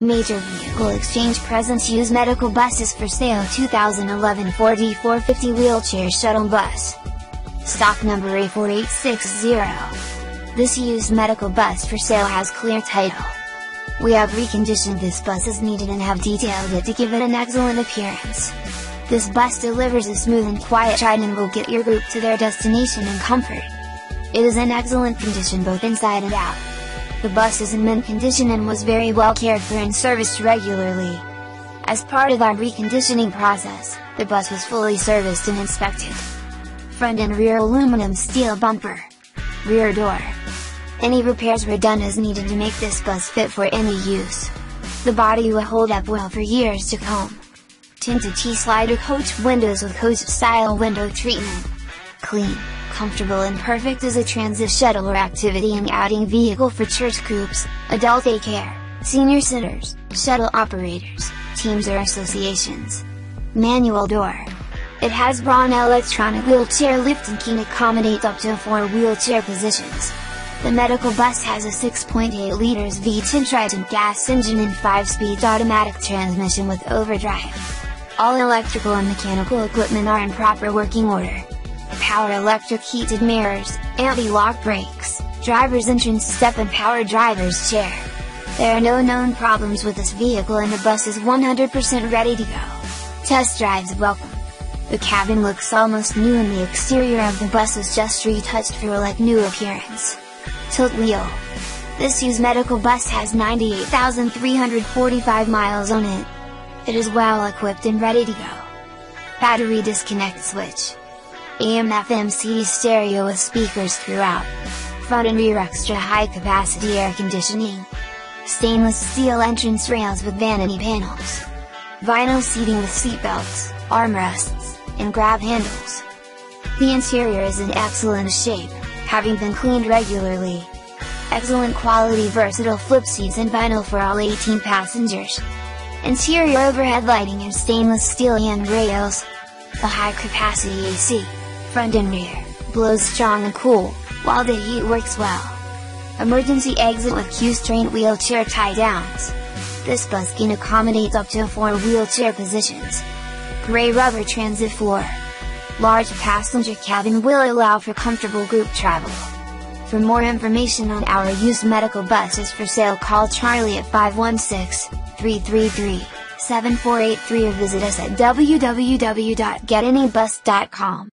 Major Vehicle Exchange presents used medical buses for sale 2011 Ford E450 wheelchair shuttle bus. Stock number A4860. This used medical bus for sale has clear title. We have reconditioned this bus as needed and have detailed it to give it an excellent appearance. This bus delivers a smooth and quiet ride and will get your group to their destination in comfort. It is in excellent condition both inside and out. The bus is in mint condition and was very well cared for and serviced regularly. As part of our reconditioning process, the bus was fully serviced and inspected. Front and rear aluminum steel bumper. Rear door. Any repairs were done as needed to make this bus fit for any use. The body will hold up well for years to come. Tinted T-slider coach windows with coach style window treatment. Clean comfortable and perfect as a transit shuttle or activity and outing vehicle for church groups, adult daycare, senior sitters, shuttle operators, teams or associations. Manual door. It has Braun electronic wheelchair lift and can accommodate up to 4 wheelchair positions. The medical bus has a 6.8 liters V10 Triton gas engine and 5-speed automatic transmission with overdrive. All electrical and mechanical equipment are in proper working order power electric heated mirrors, anti-lock brakes, driver's entrance step and power driver's chair. There are no known problems with this vehicle and the bus is 100% ready to go. Test drives welcome. The cabin looks almost new and the exterior of the bus is just retouched for a like new appearance. Tilt wheel. This used medical bus has 98,345 miles on it. It is well equipped and ready to go. Battery disconnect switch. AM FM CD stereo with speakers throughout. Front and rear extra high capacity air conditioning. Stainless steel entrance rails with vanity panels. Vinyl seating with seat belts, armrests, and grab handles. The interior is in excellent shape, having been cleaned regularly. Excellent quality versatile flip seats and vinyl for all 18 passengers. Interior overhead lighting and stainless steel handrails. The high capacity AC front and rear, blows strong and cool, while the heat works well. Emergency exit with Q'Straint wheelchair tie downs. This bus can accommodate up to 4 wheelchair positions. Gray rubber transit floor. Large passenger cabin will allow for comfortable group travel. For more information on our used medical buses for sale call Charlie at 516-333-7483 or visit us at www.getanybus.com.